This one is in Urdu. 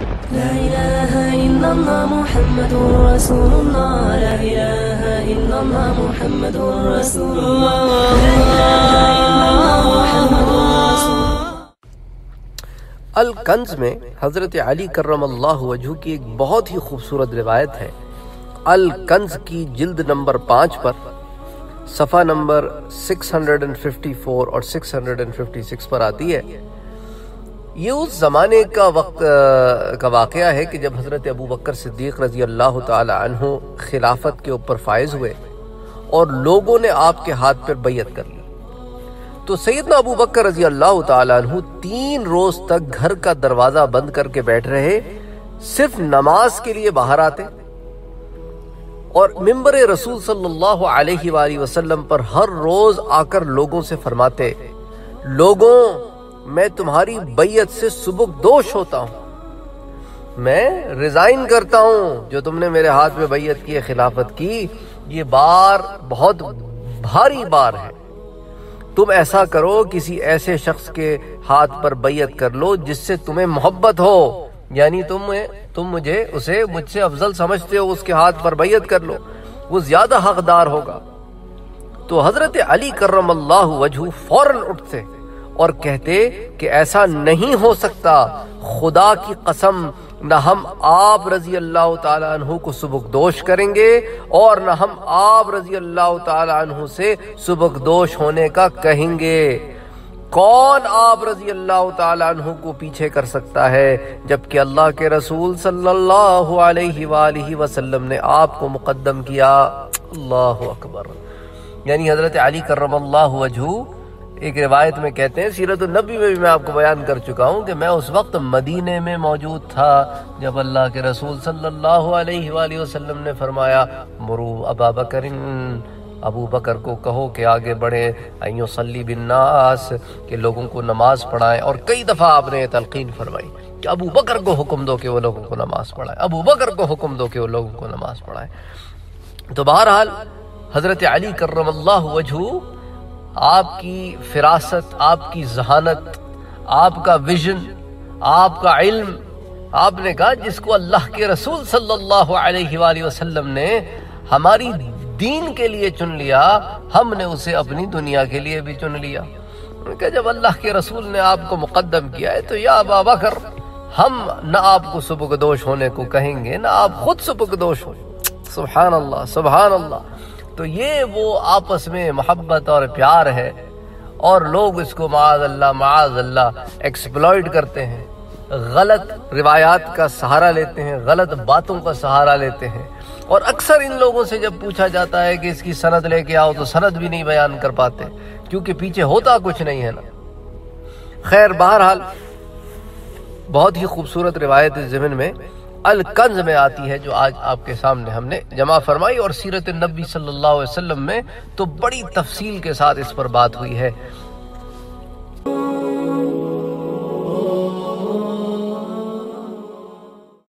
لا إله إلا الله محمد رسول الله. لا إله إلا الله محمد رسول الله. لا إله إلا الله محمد رسول الکنز میں حضرت علی کرم اللہ وجہ کی ایک بہت ہی خوبصورت روایت ہے۔ الکنز کی جلد نمبر پانچ پر، صفحہ نمبر 654 اور 656 پر آتی ہے۔ یہ اس زمانے کا وقت کا واقعہ ہے کہ جب حضرت ابو بکر صدیق رضی اللہ تعالی عنہ خلافت کے اوپر فائز ہوئے اور لوگوں نے آپ کے ہاتھ پر بیعت کر لی، تو سیدنا ابو بکر رضی اللہ تعالیٰ عنہ تین روز تک گھر کا دروازہ بند کر کے بیٹھ رہے، صرف نماز کے لیے باہر آتے اور ممبر رسول صلی اللہ علیہ وآلہ وسلم پر ہر روز آ کر لوگوں سے فرماتے، لوگوں میں تمہاری بیعت سے سبک دوش ہوتا ہوں۔ میں ریزائن کرتا ہوں۔ جو تم نے میرے ہاتھ میں بیعت کی، خلافت کی، یہ بار بہت بھاری بار ہے۔ تم ایسا کرو، کسی ایسے شخص کے ہاتھ پر بیعت کر لو جس سے تمہیں محبت ہو۔ یعنی تم تم مجھے اسے مجھ سے افضل سمجھتے ہو، اس کے ہاتھ پر بیعت کر لو۔ وہ زیادہ حقدار ہوگا۔ تو حضرت علی کرم اللہ وجہ فوراً اٹھتے۔ اور کہتے کہ ایسا نہیں ہو سکتا، خدا کی قسم، نہ ہم آپ رضی اللہ تعالیٰ عنہ کو سبک دوش کریں گے اور نہ ہم آپ رضی اللہ تعالیٰ عنہ سے سبک دوش ہونے کا کہیں گے۔ کون آپ رضی اللہ تعالیٰ عنہ کو پیچھے کر سکتا ہے، جبکہ اللہ کے رسول صلی اللہ علیہ وآلہ وسلم نے آپ کو مقدم کیا؟ اللہ اکبر۔ یعنی حضرت علی کرم اللہ وجہ ایک روایت میں کہتے ہیں، سیرت النبی میں بھی میں آپ کو بیان کر چکا ہوں کہ میں اس وقت مدینے میں موجود تھا جب اللہ کے رسول صلی اللہ علیہ وآلہ وسلم نے فرمایا، مرو ابا بکر، ابو بکر کو کہو کہ آگے بڑھے ایو صلی بالناس، کہ لوگوں کو نماز پڑھائیں۔ اور کئی دفعہ آپ نے تلقین فرمائی کہ ابو بکر کو حکم دو کہ وہ لوگوں کو نماز پڑھائیں۔ ابو بکر کو حکم دو کہ وہ لوگوں کو نماز پڑھائیں۔ تو بہرحال حضرت علی کرم اللہ وجہ آپ کی فراست، آپ کی ذہانت، آپ کا ویژن، آپ کا علم، آپ نے کہا جس کو اللہ کے رسول صلی اللہ علیہ وآلہ وسلم نے ہماری دین کے لیے چن لیا، ہم نے اسے اپنی دنیا کے لیے بھی چن لیا۔ کہ جب اللہ کے رسول نے آپ کو مقدم کیا ہے تو یا ابا بکر، ہم نہ آپ کو سبک دوش ہونے کو کہیں گے، نہ آپ خود سبک دوش ہو سبحان اللہ سبحان اللہ۔ تو یہ وہ آپس میں محبت اور پیار ہے اور لوگ اس کو معاذ اللہ معاذ اللہ ایکسپلوئڈ کرتے ہیں۔ غلط روایات کا سہارا لیتے ہیں، غلط باتوں کا سہارا لیتے ہیں۔ اور اکثر ان لوگوں سے جب پوچھا جاتا ہے کہ اس کی سند لے کے آؤ تو سند بھی نہیں بیان کر پاتے، کیونکہ پیچھے ہوتا کچھ نہیں ہے نا۔ خیر، بہرحال بہت ہی خوبصورت روایت زمین میں۔ الکنز میں آتی ہے جو آج آپ کے سامنے ہم نے جمع فرمائی اور سیرت نبی صلی اللہ علیہ وسلم میں تو بڑی تفصیل کے ساتھ اس پر بات ہوئی ہے۔